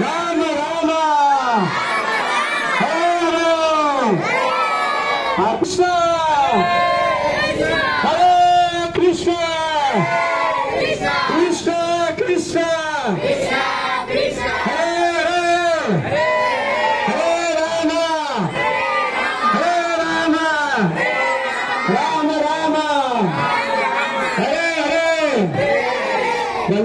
Rama Rama Hare Hare Krishna Hare Krishna Krishna Krishna Hare Hare Hare Rama Hare Rama Rama Rama Hare Hare